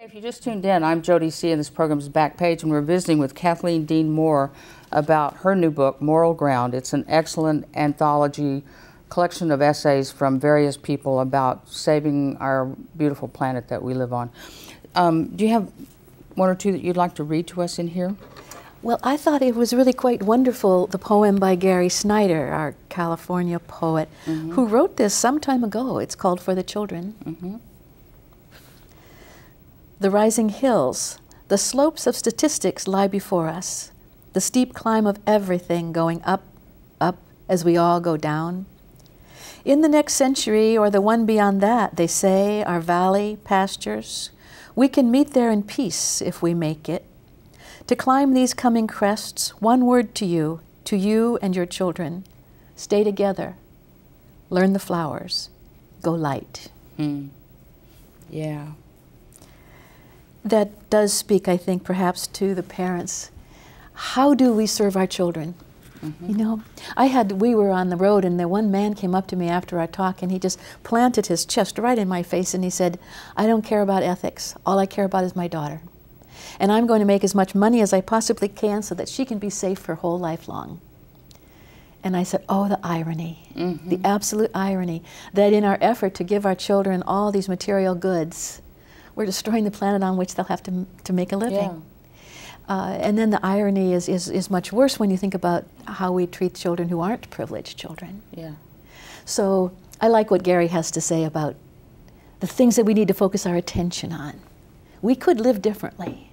If you just tuned in, I'm Jody C. and this program's back page, and we're visiting with Kathleen Dean Moore about her new book, Moral Ground. It's an excellent anthology collection of essays from various people about saving our beautiful planet that we live on. Um, do you have one or two that you'd like to read to us in here? Well, I thought it was really quite wonderful, the poem by Gary Snyder, our California poet, mm -hmm. who wrote this some time ago. It's called For the Children. Mm -hmm. The rising hills, the slopes of statistics lie before us, the steep climb of everything going up, up as we all go down. In the next century or the one beyond that, they say, our valley, pastures, we can meet there in peace if we make it. To climb these coming crests, one word to you, to you and your children stay together, learn the flowers, go light. Hmm. Yeah that does speak, I think, perhaps to the parents. How do we serve our children? Mm -hmm. You know, I had, we were on the road and the one man came up to me after our talk and he just planted his chest right in my face and he said, I don't care about ethics. All I care about is my daughter. And I'm going to make as much money as I possibly can so that she can be safe her whole life long. And I said, oh, the irony, mm -hmm. the absolute irony that in our effort to give our children all these material goods, we're destroying the planet on which they'll have to, to make a living. Yeah. Uh, and then the irony is, is, is much worse when you think about how we treat children who aren't privileged children. Yeah. So I like what Gary has to say about the things that we need to focus our attention on. We could live differently